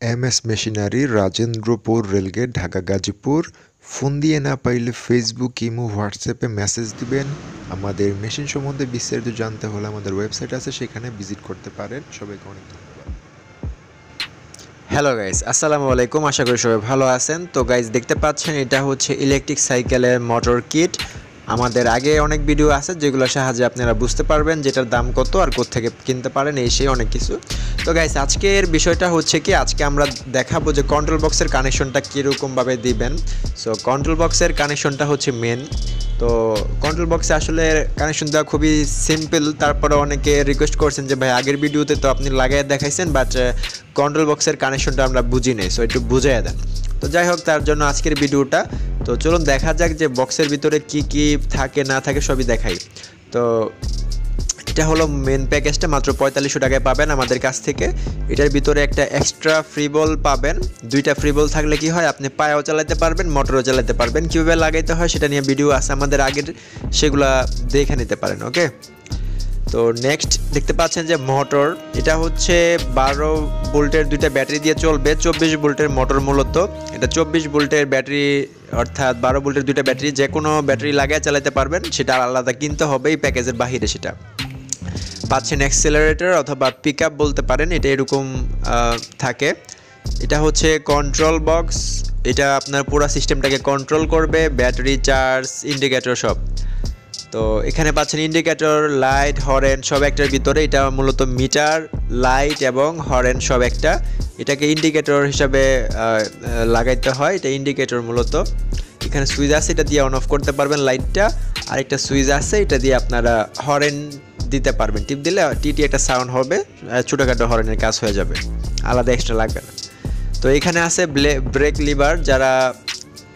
M S machinery Rajendrapur rail gate, Dhaka Gazipur. Phone দিয়ে না পাইলে ফেসবুক ইমো হোয়াটসঅ্যাপে মেসেজ দিবেন। আমাদের মেশিন সম্বন্ধে বিস্তারিত জানতে হলে আমাদের ওয়েবসাইট আছে, সেখানে ভিজিট করতে পারেন। সবাইকে অনেক ধন্যবাদ। হ্যালো গাইস আসসালামু আলাইকুম। আশা করি সবাই ভালো আছেন। তো গাইস দেখতে পাচ্ছেন, এটা হচ্ছে ইলেকট্রিক সাইকেলের মোটর কিট আমাদের আগে অনেক ভিডিও আছে যেগুলোর সাহায্যে আপনারা বুঝতে পারবেন যেটার দাম কত আর থেকে কিনতে পারেন, এই সেই অনেক কিছু। তো গাইস আজকের বিষয়টা হচ্ছে কি, আজকে আমরা দেখাবো যে কন্ট্রোল বক্সের কানেকশনটা কীরকমভাবে দিবেন। সো কন্ট্রোল বক্সের কানেকশনটা হচ্ছে মেন তো কন্ট্রোল বক্সে আসলে কানেকশন দেওয়া খুবই সিম্পল তারপরে অনেকে রিকোয়েস্ট করছেন যে, ভাই, আগের ভিডিওতে তো আপনি লাগাই দেখাইছেন বাট কন্ট্রোল বক্সের কানেকশনটা আমরা বুঝি নেই। সো একটু বুঝাইয়া দেন। তো যাই হোক, তার জন্য আজকের ভিডিওটা তো চলুন দেখা যাক যে বক্সের ভিতরে কি কি থাকে, না থাকে, সবই দেখাই। তো এটা হলো মেন প্যাকেজটা মাত্র পঁয়তাল্লিশশো টাকায় পাবেন আমাদের কাছ থেকে। এটার ভিতরে একটা এক্সট্রা ফ্রি বল পাবেন। দুইটা ফ্রি বল থাকলে কি হয়, আপনি পায়াও চালাতে পারবেন মোটরও চালাতে পারবেন। কীভাবে লাগাইতে হয়, সেটা নিয়ে ভিডিও আছে আমাদের আগের, সেগুলা দেখে নিতে পারেন ওকে তো নেক্সট দেখতে পাচ্ছেন যে মোটর এটা হচ্ছে বারো ভোল্টের দুইটা ব্যাটারি দিয়ে চলবে, চব্বিশ ভোল্টের মোটর মূলত। এটা চব্বিশ ভোল্টের ব্যাটারি, অর্থাৎ বারো ভোল্টের দুইটা ব্যাটারি, যে কোনো ব্যাটারি লাগিয়ে চালাতে পারবেন, সেটা আলাদা কিনতে হবে এই প্যাকেজের বাহিরে সেটা। পাচ্ছেন অ্যাক্সেলারেটর অথবা পিক বলতে পারেন, এটা এরকম থাকে। এটা হচ্ছে কন্ট্রোল বক্স এটা আপনার পুরো সিস্টেমটাকে কন্ট্রোল করবে ব্যাটারি চার্জ ইন্ডিকেটর সব। তো এখানে পাচ্ছেন ইন্ডিকেটর লাইট হরেন সব একটার ভিতরে। এটা মূলত মিটার লাইট এবং হরেন সব একটা। এটাকে ইন্ডিকেটর হিসাবে লাগাইতে হয়। এটা ইন্ডিকেটর মূলত। এখানে সুইচ আছে, এটা দিয়ে অন অফ করতে পারবেন লাইটটা আর একটা সুইচ আছে, এটা দিয়ে আপনারা হরেন দিতে পারবেন। টিপ দিলে টিটি একটা সাউন্ড হবে ছোটোখাটো হরেনের কাজ হয়ে যাবে। আলাদা এক্সট্রা লাগবে না। তো এখানে আছে ব্রেক লিভার যারা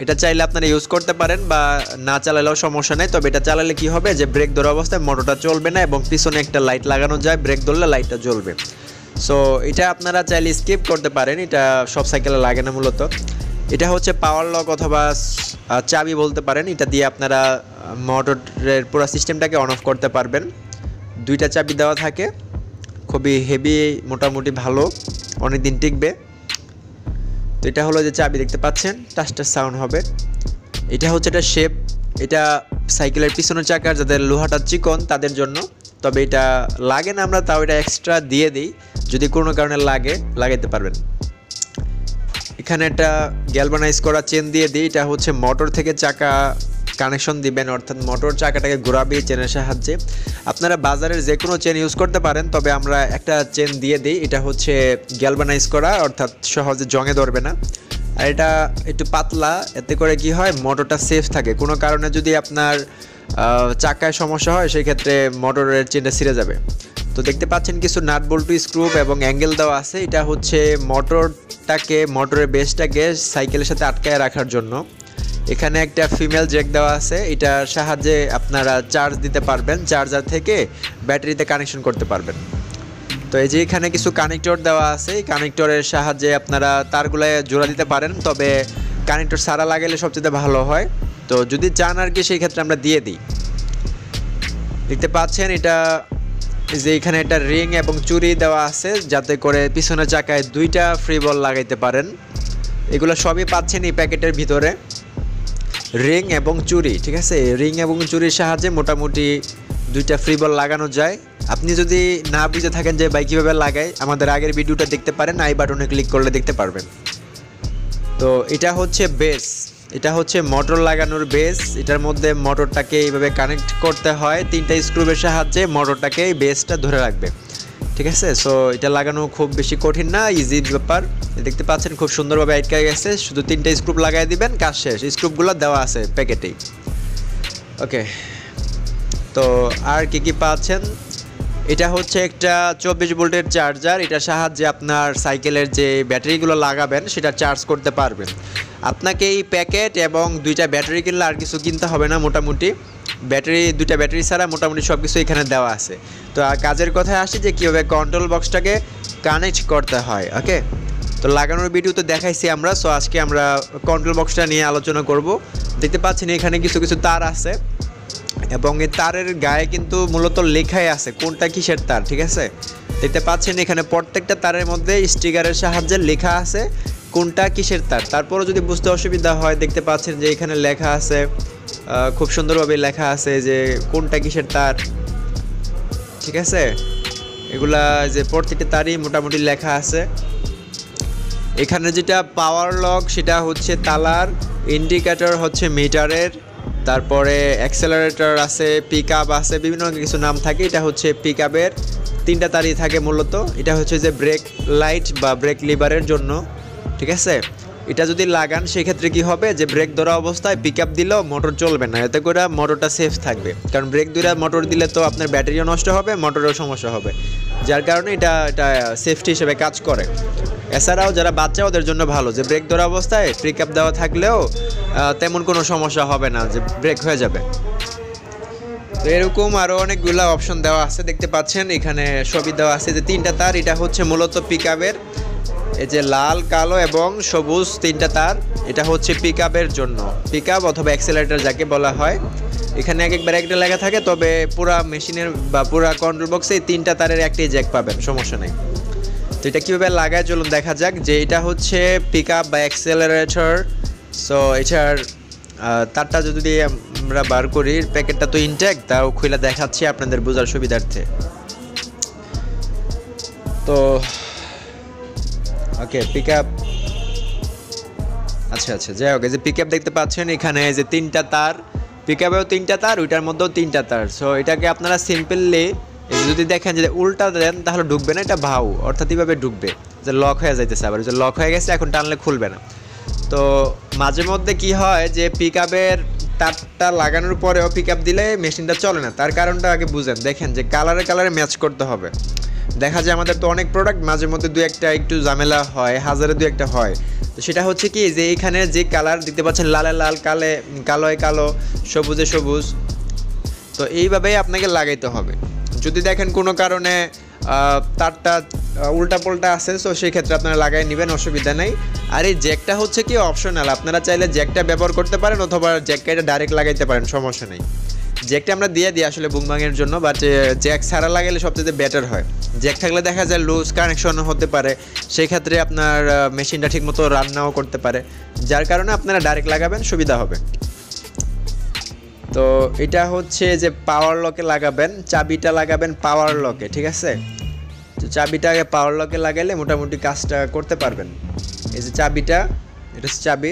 এটা চাইলে আপনারা ইউজ করতে পারেন বা না চালালেও সমস্যা নেই। তবে এটা চালালে কি হবে যে ব্রেক ধরা অবস্থায় মোটরটা চলবে না এবং পিছনে একটা লাইট লাগানো যায় ব্রেক ধরলে লাইটটা জ্বলবে। সো এটা আপনারা চাইলে স্কিপ করতে পারেন। এটা সব সাইকেলে লাগে না মূলত। এটা হচ্ছে পাওয়ার লক অথবা চাবি বলতে পারেন। এটা দিয়ে আপনারা মোটরের পুরো সিস্টেমটাকে অন অফ করতে পারবেন। দুইটা চাবি দেওয়া থাকে। খুবই হেভি মোটামুটি ভালো। অনেক দিন টিকবে। তো এটা হলো যে চাবি, দেখতে পাচ্ছেন? টাস্টার সাউন্ড হবে। এটা হচ্ছে এটা শেপ এটা সাইকেলের পিছনের চাকার, যাদের লোহাটা চিকন, তাদের জন্য। তবে এটা লাগে না আমরা, তাও এটা এক্সট্রা দিয়ে দিই। যদি কোনো কারণে লাগে, লাগাইতে পারবেন। এখানে একটা গ্যালবানাইজ করা চেন দিয়ে দিই। এটা হচ্ছে মোটর থেকে চাকা কানেকশন দিবেন, অর্থাৎ মোটর চাকাটাকে ঘোরাবে চেনের সাহায্যে। আপনারা বাজারের যে কোনো চেন ইউজ করতে পারেন, তবে আমরা একটা চেন দিয়ে দিই, এটা হচ্ছে গ্যালবানাইজ করা, অর্থাৎ সহজে জঙে ধরবে না। আর এটা একটু পাতলা, এতে করে কি হয় মোটরটা সেফ থাকে। কোনো কারণে যদি আপনার চাকায় সমস্যা হয় সেই ক্ষেত্রে মোটরের চেনটা ছিঁড়ে যাবে। তো দেখতে পাচ্ছেন কিছু নাট বল্টু স্ক্রুপ এবং অ্যাঙ্গেল দেওয়া আছে। এটা হচ্ছে মোটরটাকে মোটরের বেসটাকে সাইকেলের সাথে আটকায় রাখার জন্য। এখানে একটা ফিমেল জ্যাক দেওয়া আছে। এটার সাহায্যে আপনারা চার্জ দিতে পারবেন। চার্জার থেকে ব্যাটারিতে কানেকশন করতে পারবেন। তো এই যে এখানে কিছু কানেক্টর দেওয়া আছে। এই কানেক্টরের সাহায্যে আপনারা তারগুলো জোড়া দিতে পারেন। তবে কানেক্টর সারা লাগালে সবচেয়ে ভালো হয়। তো যদি চান আর কি, সেই ক্ষেত্রে আমরা দিয়ে দিই। দেখতে পাচ্ছেন, এটা যে এখানে একটা রিং এবং চুরি দেওয়া আছে। যাতে করে পিছনের চাকায় দুইটা ফ্রি বল লাগাইতে পারেন। এগুলো সবই পাচ্ছেন এই প্যাকেটের ভিতরে। রিং এবং চুরি, ঠিক আছে? রিং এবং চুরির সাহায্যে মোটামুটি দুইটা ফ্রি বল লাগানো যায়। আপনি যদি না বুঝে থাকেন যে বাইক কীভাবে লাগায়, আমাদের আগের ভিডিওটা দেখতে পারেন, আই বাটনে ক্লিক করলে দেখতে পারবেন। তো এটা হচ্ছে বেস এটা হচ্ছে মোটর লাগানোর বেস এটার মধ্যে মোটরটাকে এইভাবে কানেক্ট করতে হয়। তিনটা স্ক্রুবের সাহায্যে মোটরটাকে বেসটা ধরে রাখবে। ঠিক আছে? সো এটা লাগানো খুব বেশি কঠিন না ইজি ব্যাপার। দেখতে পাচ্ছেন খুব সুন্দরভাবে আটকে গেছে। শুধু তিনটে স্ক্রুপ লাগাই দিবেন, কাজ শেষ। স্ক্রুপগুলো দেওয়া আছে প্যাকেটেই ওকে তো আর কি কি পাচ্ছেন? এটা হচ্ছে একটা চব্বিশ ভোল্টের চার্জার এটার সাহায্যে আপনার সাইকেলের যে ব্যাটারিগুলো লাগাবেন, সেটা চার্জ করতে পারবেন। আপনাকে এই প্যাকেট এবং দুইটা ব্যাটারি কিনলে আর কিছু কিনতে হবে না মোটামুটি। ব্যাটারি দুটা ব্যাটারি ছাড়া মোটামুটি সব কিছু এখানে দেওয়া আছে। তো কাজের কথায় আসি যে কীভাবে কন্ট্রোল বক্সটাকে কানেক্ট করতে হয় ওকে তো লাগানোর ভিডিও তো দেখাইছি আমরা সো আজকে আমরা কন্ট্রোল বক্সটা নিয়ে আলোচনা করব। দেখতে পাচ্ছেন এখানে কিছু কিছু তার আছে, এবং এই তারের গায়ে কিন্তু মূলত লেখাই আছে কোনটা কিসের তার, ঠিক আছে? দেখতে পাচ্ছেন এখানে প্রত্যেকটা তারের মধ্যে স্টিকারের সাহায্যে লেখা আছে কোনটা কিসের তার। তারপরও যদি বুঝতে অসুবিধা হয়, দেখতে পাচ্ছেন যে এখানে লেখা আছে খুব সুন্দরভাবে লেখা আছে যে কোনটা কিসের তার, ঠিক আছে? এগুলা যে প্রত্যেকটা তারই মোটামুটি লেখা আছে। এখানে যেটা পাওয়ার লক সেটা হচ্ছে তালার ইন্ডিকেটর হচ্ছে মিটারের তারপরে অ্যাক্সেলারেটর আছে পিক আছে, বিভিন্ন কিছু নাম থাকে, এটা হচ্ছে পিক তিনটা তারই থাকে মূলত, এটা হচ্ছে যে ব্রেক লাইট বা ব্রেক লিভারের জন্য, ঠিক আছে? এটা যদি লাগান, সেক্ষেত্রে কি হবে? যে ব্রেক ধরা অবস্থায় পিক আপ দিলেও মোটর চলবে না। এতে করে মোটরটা সেফ থাকবে। কারণ ব্রেক দুইটা মোটর দিলে তো আপনার ব্যাটারিও নষ্ট হবে মোটরেও সমস্যা হবে। যার কারণে এটা এটা সেফটি হিসেবে কাজ করে। এছাড়াও যারা বাচ্চা, ওদের জন্য ভালো। যে ব্রেক ধরা অবস্থায় পিক আপ দেওয়া থাকলেও তেমন কোনো সমস্যা হবে না, যে ব্রেক হয়ে যাবে। তো এরকম আরও অনেকগুলো অপশন দেওয়া আছে, দেখতে পাচ্ছেন। এখানে সবই দেওয়া আছে যে তিনটা তার। এটা হচ্ছে মূলত পিক এই যে লাল, কালো এবং সবুজ তিনটা তার, এটা হচ্ছে পিক জন্য। পিক অথবা অ্যাক্সেলারেটর যাকে বলা হয়। এখানে এক একবার একটা লেখা থাকে, তবে পুরা মেশিনের বা পুরা কন্ট্রোল বক্সে তিনটা তারের একটি জ্যাক পাবেন, সমস্যা নেই। তো এটা কীভাবে লাগায়, চলুন দেখা যাক যে এটা হচ্ছে পিক বা অ্যাক্সেলারেটর সো এটার তারটা যদি আমরা বার করি, প্যাকেটটা তো ইনটেক তাও খুলে দেখাচ্ছি আপনাদের বোঝার সুবিধার্থে। তো ওকে পিক আপ আচ্ছা আচ্ছা যাই হোক, এই যে পিক আপ দেখতে পাচ্ছেন, এখানে যে তিনটা তার। পিক আপেও তিনটা তার, ওইটার মধ্যেও তিনটা তার। সো এটাকে আপনারা সিম্পলি যদি দেখেন যে উল্টা দেন, তাহলে ঢুকবে না, এটা ভাউ। অর্থাৎ এইভাবে ঢুকবে। যে লক হয়ে যাইতেছে আবার। যে লক হয়ে গেছে, এখন টানলে খুলবে না। তো মাঝে মধ্যে কি হয় যে পিক আপের তারটা লাগানোর পরেও পিক আপ দিলে মেশিনটা চলে না। তার কারণটা আগে বুঝেন। দেখেন যে কালারে কালারে ম্যাচ করতে হবে। দেখা যায় আমাদের তো অনেক প্রোডাক্ট মাঝে মধ্যে দু একটা একটু ঝামেলা হয়, হাজারে দু একটা হয়। তো সেটা হচ্ছে কি যে এখানে যে কালার দেখতে পাচ্ছেন লালে, লাল, কালে, কালোয় কালো, সবুজে সবুজ। তো এইভাবেই আপনাকে লাগাইতে হবে। যদি দেখেন কোনো কারণে তারটা উল্টা পাল্টা আছে, তো সেই ক্ষেত্রে আপনারা লাগাই নেবেন, অসুবিধা নেই। আর এই জ্যাকটা হচ্ছে কি অপশনাল আপনারা চাইলে জ্যাকটা ব্যবহার করতে পারেন অথবা জ্যাকটা ডাইরেক্ট লাগাইতে পারেন, সমস্যা নেই। জ্যাকটা আমরা দিয়ে দিই আসলে বুমবাংয়ের জন্য বাট জ্যাক ছাড়া লাগালে সবচেয়ে বেটার হয়। জ্যাক থাকলে দেখা যায় লুজ কানেকশন হতে পারে সেই ক্ষেত্রে আপনার মেশিনটা ঠিকমতো রান্নাও করতে পারে। যার কারণে আপনারা ডাইরেক্ট লাগাবেন, সুবিধা হবে। তো এটা হচ্ছে যে পাওয়ার লকে লাগাবেন, চাবিটা লাগাবেন পাওয়ার লকে ঠিক আছে? তো চাবিটা পাওয়ার লকে লাগালে মোটামুটি কাজটা করতে পারবেন। এই যে চাবিটা, এটা চাবি।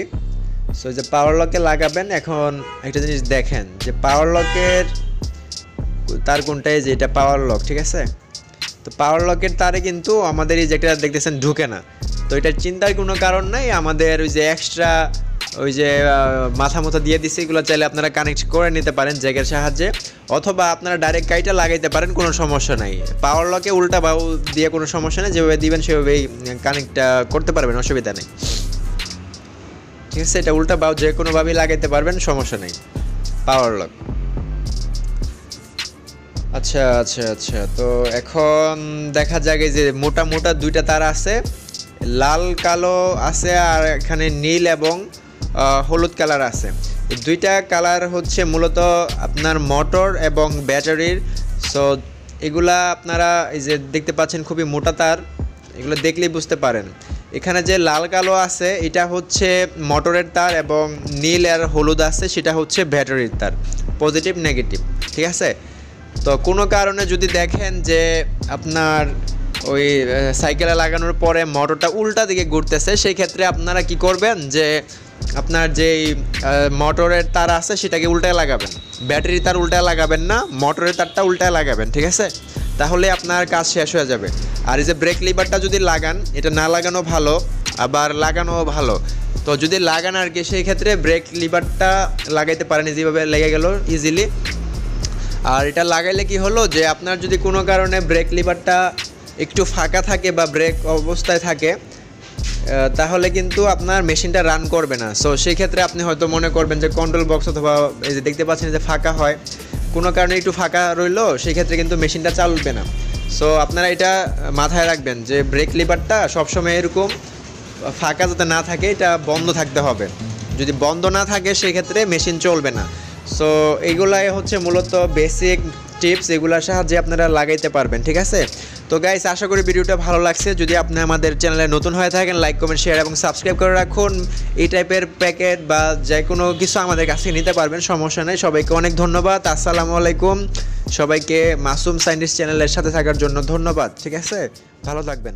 সো যে পাওয়ার লকে লাগাবেন, এখন একটা জিনিস দেখেন, যে পাওয়ার লকের তার কোনটাই যে, এটা পাওয়ার লক ঠিক আছে? তো পাওয়ার লকের তারে কিন্তু আমাদের এই যেটা দেখতেছেন, ঢুকে না। তো এটার চিন্তার কোনো কারণ নাই, আমাদের ওই যে এক্সট্রা ওই যে মাথা মতো দিয়ে দিচ্ছে এগুলো চাইলে আপনারা কানেক্ট করে নিতে পারেন জ্যাকের সাহায্যে, অথবা আপনারা ডাইরেক্ট গাড়িটা লাগাইতে পারেন, কোনো সমস্যা নাই। পাওয়ার লকে উল্টা বাউ দিয়ে কোনো সমস্যা নেই, যেভাবে দিবেন সেভাবেই কানেক্টটা করতে পারবেন, অসুবিধা নেই। ঠিক আছে এটা উল্টা বাউ যে কোনোভাবেই লাগাইতে পারবেন, সমস্যা নেই। পাওয়ার লক আচ্ছা আচ্ছা আচ্ছা তো এখন দেখা এই যে মোটা মোটা দুইটা তার আছে। লাল, কালো আছে আর এখানে নীল এবং হলুদ কালার আছে। দুইটা কালার হচ্ছে মূলত আপনার মোটর এবং ব্যাটারির। সো এগুলা আপনারা এই যে দেখতে পাচ্ছেন খুবই মোটা তার। এগুলো দেখলেই বুঝতে পারেন। এখানে যে লাল কালো আছে, এটা হচ্ছে মোটরের তার এবং নীল আর হলুদ আছে, সেটা হচ্ছে ব্যাটারির তার পজিটিভ নেগেটিভ ঠিক আছে? তো কোনো কারণে যদি দেখেন যে আপনার ওই সাইকেলে লাগানোর পরে মোটরটা উল্টা দিকে ঘুরতেছে, সেই ক্ষেত্রে আপনারা কি করবেন যে আপনার যেই মোটরের তার আছে, সেটাকে উল্টায় লাগাবেন। ব্যাটারি তার উল্টায় লাগাবেন না, মোটরের তারটা উল্টায় লাগাবেন, ঠিক আছে? তাহলে আপনার কাজ শেষ হয়ে যাবে। আর এই যে ব্রেক লিভারটা যদি লাগান, এটা না লাগানো ভালো, আবার লাগানো ভালো। তো যদি লাগান আর কি, সেই ক্ষেত্রে ব্রেক লিভারটা লাগাইতে পারেন, যেভাবে লেগে গেল ইজিলি আর এটা লাগাইলে কি হলো যে, আপনার যদি কোনো কারণে ব্রেক লিভারটা একটু ফাঁকা থাকে বা ব্রেক অবস্থায় থাকে তাহলে কিন্তু আপনার মেশিনটা রান করবে না। সো সেই ক্ষেত্রে আপনি হয়তো মনে করবেন যে কন্ট্রোল বক্স অথবা এই যে দেখতে পাচ্ছেন যে ফাঁকা হয়। কোনো কারণে একটু ফাঁকা রইল সেই ক্ষেত্রে কিন্তু মেশিনটা চালবে না। সো আপনারা এটা মাথায় রাখবেন যে ব্রেক লিভারটা সবসময় এরকম ফাঁকা যাতে না থাকে, এটা বন্ধ থাকতে হবে। যদি বন্ধ না থাকে, সেক্ষেত্রে মেশিন চলবে না। সো এইগুলাই হচ্ছে মূলত বেসিক টিপস এগুলোর সাহায্যে আপনারা লাগাইতে পারবেন, ঠিক আছে? তো গাইস আশা করি ভিডিওটা ভালো লাগছে। যদি আপনি আমাদের চ্যানেলে নতুন হয়ে থাকেন লাইক কমেন্ট শেয়ার এবং সাবস্ক্রাইব করে রাখুন। এই টাইপের প্যাকেট বা যে কোনো কিছু আমাদের কাছে নিতে পারবেন, সমস্যা নেই। সবাইকে অনেক ধন্যবাদ। আসসালামু আলাইকুম। সবাইকে মাসুম সাইন্টিস্ট চ্যানেলের সাথে থাকার জন্য ধন্যবাদ, ঠিক আছে? ভালো থাকবেন।